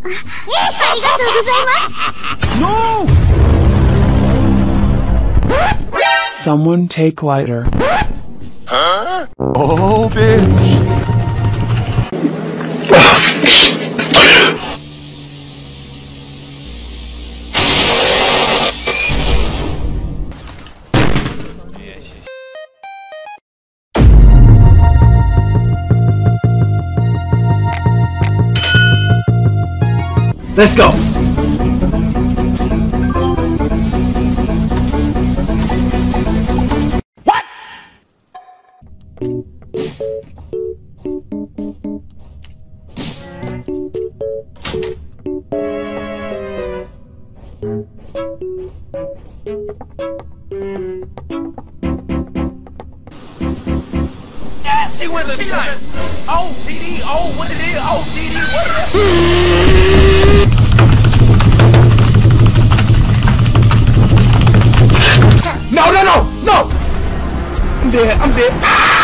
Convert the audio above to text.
No! Someone take lighter. Oh, bitch! Let's go. Yeah, she went to China. Oh, DD, oh, what it is? Oh, DD, what it is? I'm dead. I'm dead. Ah!